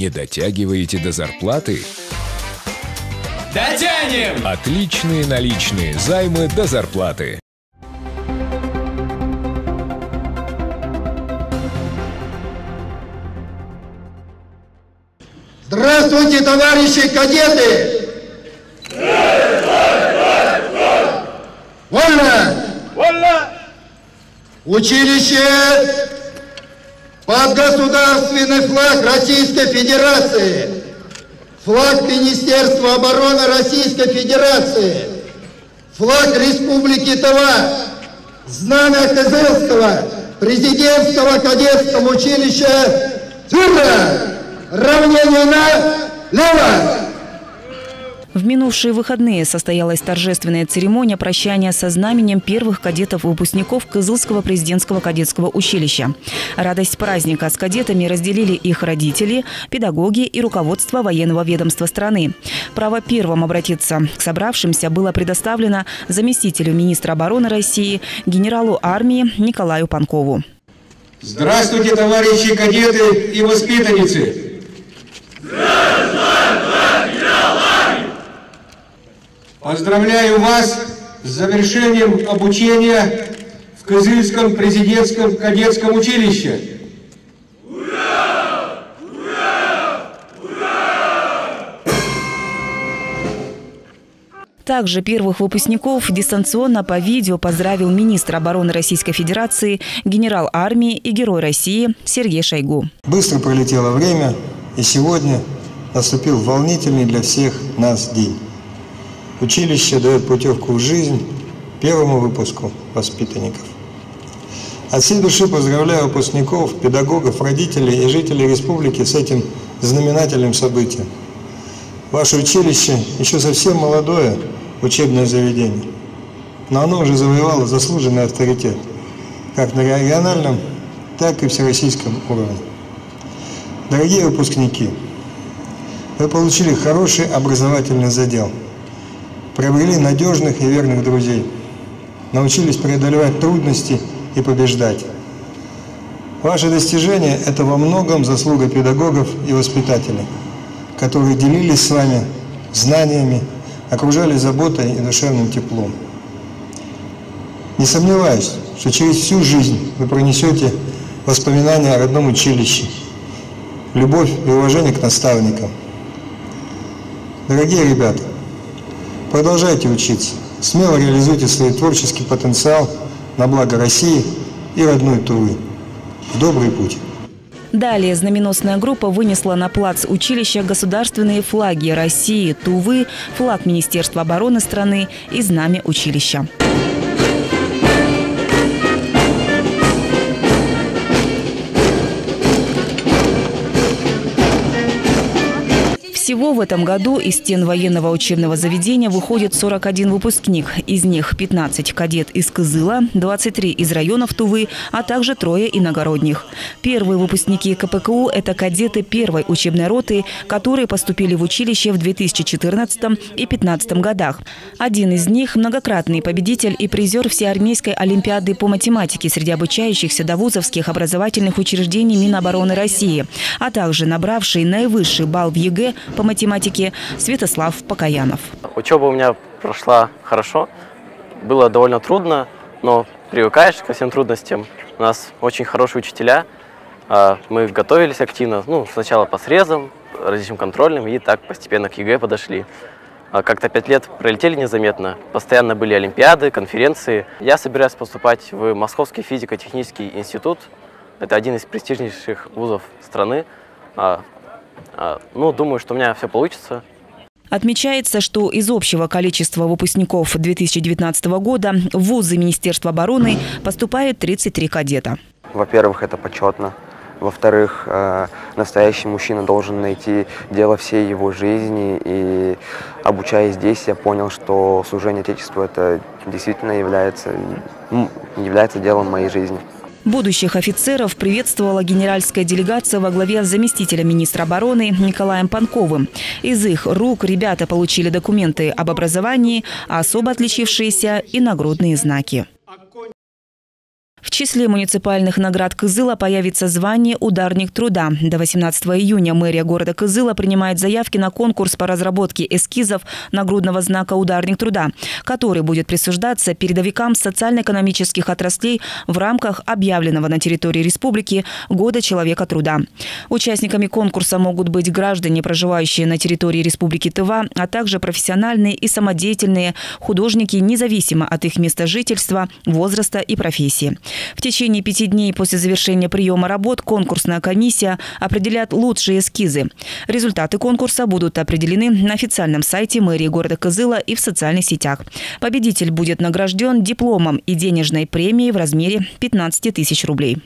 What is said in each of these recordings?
Не дотягиваете до зарплаты? Дотянем! Отличные наличные займы до зарплаты. Здравствуйте, товарищи кадеты! Вольно! Вольно! Училище под государственный флаг Российской Федерации, флаг Министерства обороны Российской Федерации, флаг Республики Тыва, знамя Кызылского президентского кадетского училища Тюра! Равнение на лево! В минувшие выходные состоялась торжественная церемония прощания со знаменем первых кадетов-выпускников Кызылского президентского кадетского училища. Радость праздника с кадетами разделили их родители, педагоги и руководство военного ведомства страны. Право первым обратиться к собравшимся было предоставлено заместителю министра обороны России, генералу армии Николаю Панкову. Здравствуйте, товарищи кадеты и воспитанницы! Поздравляю вас с завершением обучения в Кызыльском президентском кадетском училище. Также первых выпускников дистанционно по видео поздравил министр обороны Российской Федерации, генерал армии и герой России Сергей Шойгу. Быстро пролетело время, и сегодня наступил волнительный для всех нас день. Училище дает путевку в жизнь первому выпуску воспитанников. От всей души поздравляю выпускников, педагогов, родителей и жителей республики с этим знаменательным событием. Ваше училище еще совсем молодое учебное заведение, но оно уже завоевало заслуженный авторитет как на региональном, так и всероссийском уровне. Дорогие выпускники, вы получили хороший образовательный задел, приобрели надежных и верных друзей, научились преодолевать трудности и побеждать. Ваши достижения – это во многом заслуга педагогов и воспитателей, которые делились с вами знаниями, окружали заботой и душевным теплом. Не сомневаюсь, что через всю жизнь вы пронесете воспоминания о родном училище, любовь и уважение к наставникам. Дорогие ребята, продолжайте учиться, смело реализуйте свой творческий потенциал на благо России и родной Тувы. Добрый путь! Далее знаменосная группа вынесла на плац училища государственные флаги России, Тувы, флаг Министерства обороны страны и знамя училища. Всего в этом году из стен военного учебного заведения выходит 41 выпускник. Из них 15 кадет из Кызыла, 23 из районов Тувы, а также трое иногородних. Первые выпускники КПКУ – это кадеты первой учебной роты, которые поступили в училище в 2014 и 2015 годах. Один из них – многократный победитель и призер Всеармейской олимпиады по математике среди обучающихся до вузовских образовательных учреждений Минобороны России, а также набравший наивысший балл в ЕГЭ по математике Святослав Покаянов. Учеба у меня прошла хорошо. Было довольно трудно, но привыкаешь ко всем трудностям. У нас очень хорошие учителя. А, мы готовились активно. Ну, сначала по срезам, различным контрольным, и так постепенно к ЕГЭ подошли. А как-то пять лет пролетели незаметно. Постоянно были олимпиады, конференции. Я собираюсь поступать в Московский физико-технический институт. Это один из престижнейших вузов страны. А, ну, думаю, что у меня все получится. Отмечается, что из общего количества выпускников 2019 года в вузы Министерства обороны поступают 33 кадета. Во-первых, это почетно. Во-вторых, э, настоящий мужчина должен найти дело всей его жизни. И обучаясь здесь, я понял, что служение Отечеству это действительно является, является делом моей жизни. Будущих офицеров приветствовала генеральская делегация во главе с заместителем министра обороны Николаем Панковым. Из их рук ребята получили документы об образовании, а особо отличившиеся и нагрудные знаки. В числе муниципальных наград Кызыла появится звание «Ударник труда». До 18 июня мэрия города Кызыла принимает заявки на конкурс по разработке эскизов нагрудного знака «Ударник труда», который будет присуждаться передовикам социально-экономических отраслей в рамках объявленного на территории республики Года человека труда. Участниками конкурса могут быть граждане, проживающие на территории Республики Тыва, а также профессиональные и самодеятельные художники, независимо от их места жительства, возраста и профессии. В течение пяти дней после завершения приема работ конкурсная комиссия определят лучшие эскизы. Результаты конкурса будут определены на официальном сайте мэрии города Кызыла и в социальных сетях. Победитель будет награжден дипломом и денежной премией в размере 15 тысяч рублей.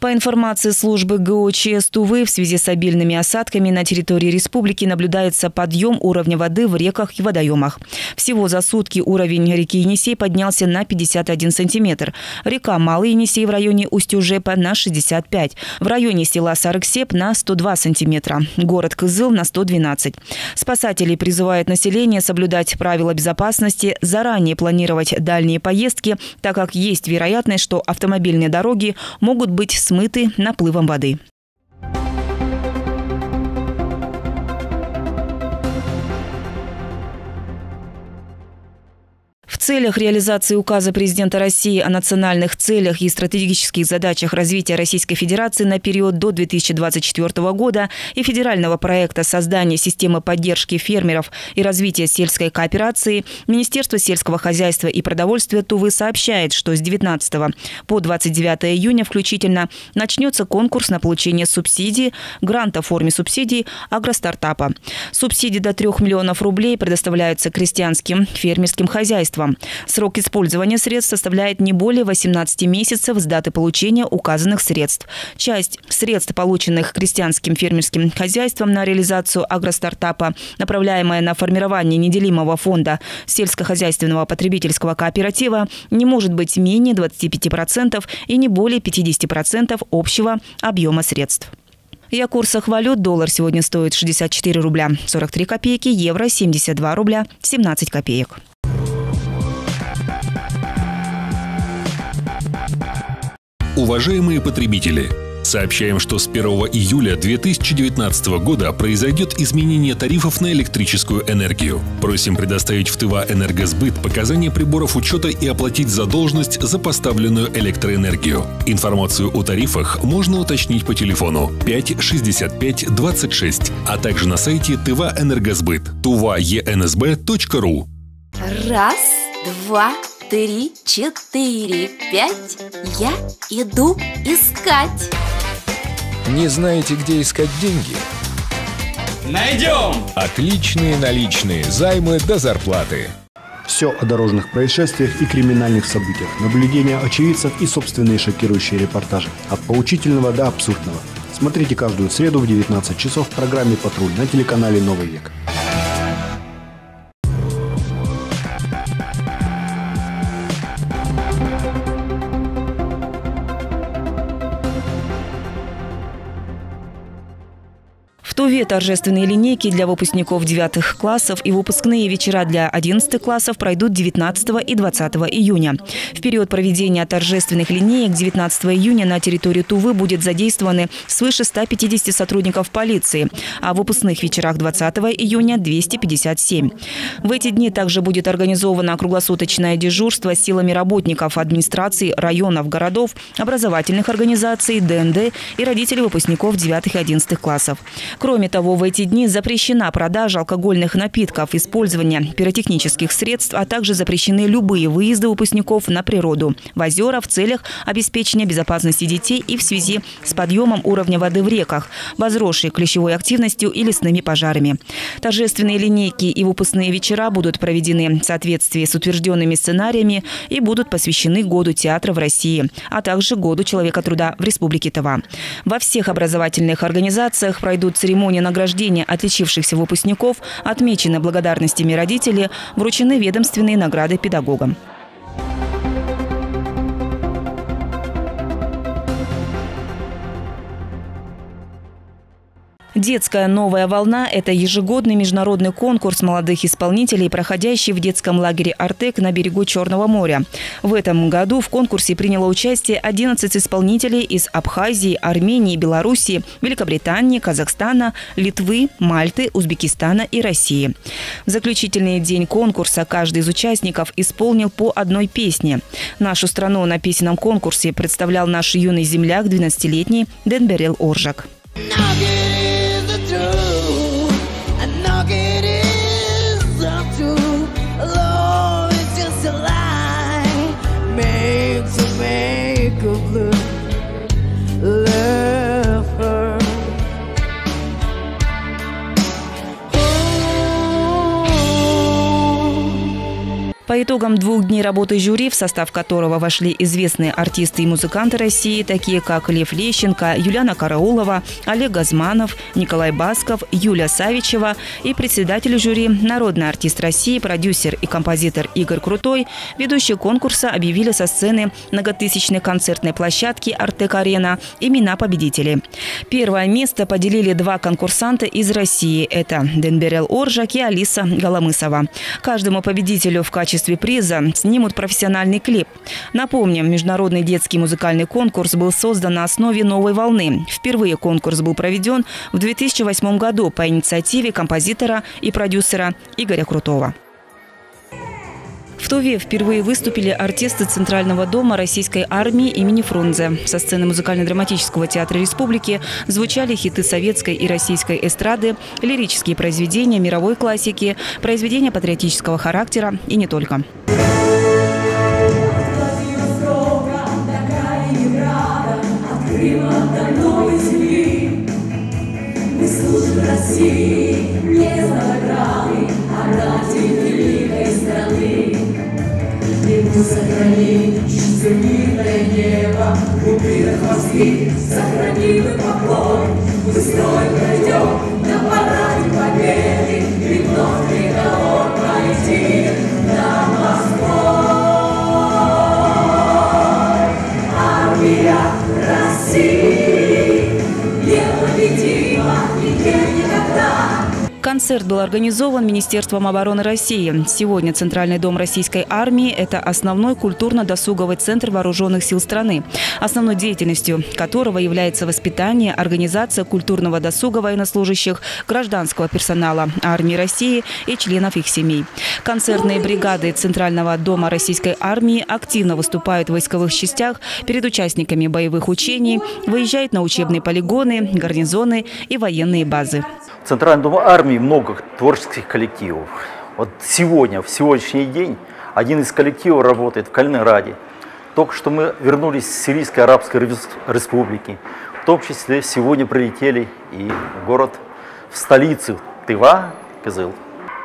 По информации службы ГОЧС Тувы, в связи с обильными осадками на территории республики наблюдается подъем уровня воды в реках и водоемах. Всего за сутки уровень реки Енисей поднялся на 51 сантиметр. Река Малый Енисей в районе Устюжепа на 65. В районе села Сарыксеп на 102 сантиметра. Город Кызыл на 112. Спасатели призывают население соблюдать правила безопасности, заранее планировать дальние поездки, так как есть вероятность, что автомобильные дороги могут быть смыты наплывом воды. Целях реализации указа президента России о национальных целях и стратегических задачах развития Российской Федерации на период до 2024 года и федерального проекта создания системы поддержки фермеров и развития сельской кооперации Министерство сельского хозяйства и продовольствия Тувы сообщает, что с 19 по 29 июня включительно начнется конкурс на получение субсидий, гранта в форме субсидий агростартапа. Субсидии до 3 миллионов рублей предоставляются крестьянским фермерским хозяйствам. Срок использования средств составляет не более 18 месяцев с даты получения указанных средств. Часть средств, полученных крестьянским фермерским хозяйством на реализацию агростартапа, направляемая на формирование неделимого фонда сельскохозяйственного потребительского кооператива, не может быть менее 25% и не более 50% общего объема средств. И о курсах валют доллар сегодня стоит 64 рубля 43 копейки, евро 72 рубля 17 копеек. Уважаемые потребители, сообщаем, что с 1 июля 2019 года произойдет изменение тарифов на электрическую энергию. Просим предоставить в ТВА «Энергосбыт» показания приборов учета и оплатить задолженность за поставленную электроэнергию. Информацию о тарифах можно уточнить по телефону 5 65 26, а также на сайте ТВА «Энергосбыт» tuvaensb.ru. Раз, два, три, четыре, пять. Я иду искать. Не знаете, где искать деньги? Найдем! Отличные наличные займы до зарплаты. Все о дорожных происшествиях и криминальных событиях, наблюдения очевидцев и собственные шокирующие репортажи. От поучительного до абсурдного. Смотрите каждую среду в 19 часов в программе «Патруль» на телеканале «Новый век». Торжественные линейки для выпускников девятых классов и выпускные вечера для 11 классов пройдут 19 и 20 июня. В период проведения торжественных линеек 19 июня на территории Тувы будет задействованы свыше 150 сотрудников полиции, а в выпускных вечерах 20 июня – 257. В эти дни также будет организовано круглосуточное дежурство с силами работников администрации районов, городов, образовательных организаций, ДНД и родителей выпускников 9 и 11 классов. Кроме того, в эти дни запрещена продажа алкогольных напитков, использование пиротехнических средств, а также запрещены любые выезды выпускников на природу, в озера в целях обеспечения безопасности детей и в связи с подъемом уровня воды в реках, возросшей клещевой активностью и лесными пожарами. Торжественные линейки и выпускные вечера будут проведены в соответствии с утвержденными сценариями и будут посвящены Году театра в России, а также Году человека труда в Республике Тыва. Во всех образовательных организациях пройдут церемонии церемонии награждения отличившихся выпускников отмечены благодарностями родителей, вручены ведомственные награды педагогам. Детская новая волна – это ежегодный международный конкурс молодых исполнителей, проходящий в детском лагере «Артек» на берегу Черного моря. В этом году в конкурсе приняло участие 11 исполнителей из Абхазии, Армении, Белоруссии, Великобритании, Казахстана, Литвы, Мальты, Узбекистана и России. В заключительный день конкурса каждый из участников исполнил по одной песне. Нашу страну на песенном конкурсе представлял наш юный земляк, 12-летний Денберел Оржак. Now is the truth. По итогам двух дней работы жюри, в состав которого вошли известные артисты и музыканты России, такие как Лев Лещенко, Юлиана Караулова, Олег Газманов, Николай Басков, Юлия Савичева и председатель жюри, народный артист России, продюсер и композитор Игорь Крутой, ведущие конкурса объявили со сцены многотысячной концертной площадки «Артек-Арена» имена победителей. Первое место поделили два конкурсанта из России. Это Денберел Оржак и Алиса Голомысова. Каждому победителю в качестве качестве приза снимут профессиональный клип. Напомним, международный детский музыкальный конкурс был создан на основе новой волны. Впервые конкурс был проведен в 2008 году по инициативе композитора и продюсера Игоря Крутого. В Туве впервые выступили артисты Центрального дома Российской армии имени Фрунзе. Со сцены музыкально-драматического театра республики звучали хиты советской и российской эстрады, лирические произведения мировой классики, произведения патриотического характера и не только. России, не за сохрани чистое небо, убитых морских, сохрани вы покой. Мы строй пройдем Концерт был организован Министерством обороны России. Сегодня Центральный дом российской армии – это основной культурно-досуговый центр вооруженных сил страны, основной деятельностью которого является воспитание, организация культурного досуга военнослужащих, гражданского персонала армии России и членов их семей. Концертные бригады Центрального дома российской армии активно выступают в войсковых частях перед участниками боевых учений, выезжают на учебные полигоны, гарнизоны и военные базы. Центральном доме армии много творческих коллективов. Вот сегодня, в сегодняшний день, один из коллективов работает в Калининграде. Только что мы вернулись с Сирийской Арабской Республики. В том числе сегодня прилетели и в город, в столицу Тыва, Кызыл.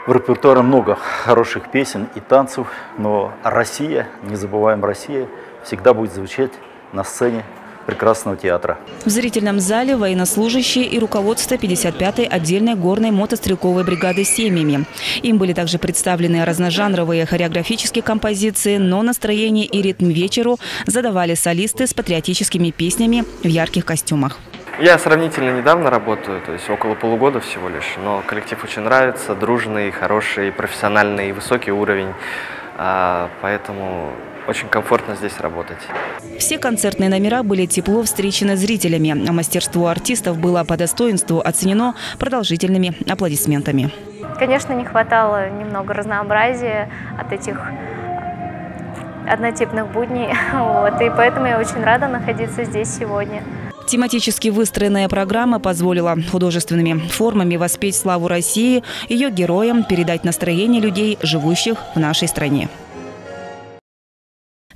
В репертуаре много хороших песен и танцев, но Россия, не забываем Россия, всегда будет звучать на сцене прекрасного театра. В зрительном зале военнослужащие и руководство 55-й отдельной горной мотострелковой бригады семьями. Им были также представлены разножанровые хореографические композиции, но настроение и ритм вечеру задавали солисты с патриотическими песнями в ярких костюмах. Я сравнительно недавно работаю, то есть около полугода всего лишь, но коллектив очень нравится, дружный, хороший, профессиональный, высокий уровень, поэтому очень комфортно здесь работать. Все концертные номера были тепло встречены зрителями, а мастерство артистов было по достоинству оценено продолжительными аплодисментами. Конечно, не хватало немного разнообразия от этих однотипных будней, вот, и поэтому я очень рада находиться здесь сегодня. Тематически выстроенная программа позволила художественными формами воспеть славу России, ее героям, передать настроение людей, живущих в нашей стране.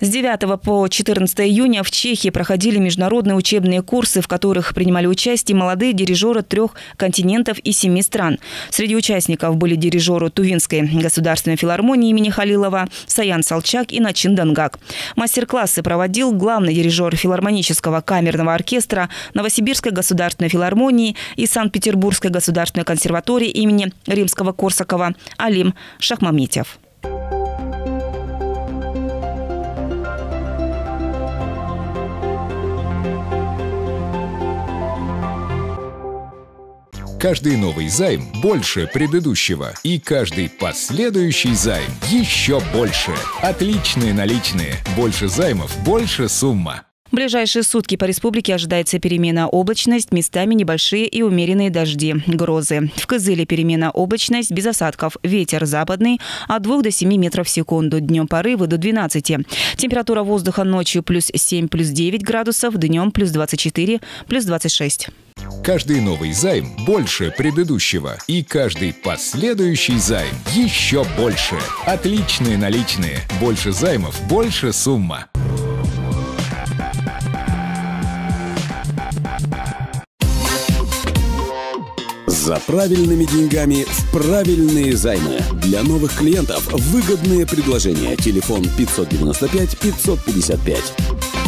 С 9 по 14 июня в Чехии проходили международные учебные курсы, в которых принимали участие молодые дирижеры трех континентов и семи стран. Среди участников были дирижеры Тувинской государственной филармонии имени Халилова, Саян Салчак и Начин Дангак. Мастер-классы проводил главный дирижер филармонического камерного оркестра Новосибирской государственной филармонии и Санкт-Петербургской государственной консерватории имени Римского-Корсакова Алим Шахмаметьев. Каждый новый займ больше предыдущего. И каждый последующий займ еще больше. Отличные наличные. Больше займов, больше сумма. В ближайшие сутки по республике ожидается перемена облачность, местами небольшие и умеренные дожди, грозы. В Кызыле перемена облачность, без осадков, ветер западный от 2 до 7 метров в секунду, днем порывы до 12. Температура воздуха ночью плюс 7, плюс 9 градусов, днем плюс 24, плюс 26. Каждый новый займ больше предыдущего. И каждый последующий займ еще больше. Отличные наличные. Больше займов, больше сумма. За правильными деньгами в правильные займы. Для новых клиентов выгодные предложения. Телефон 595 555.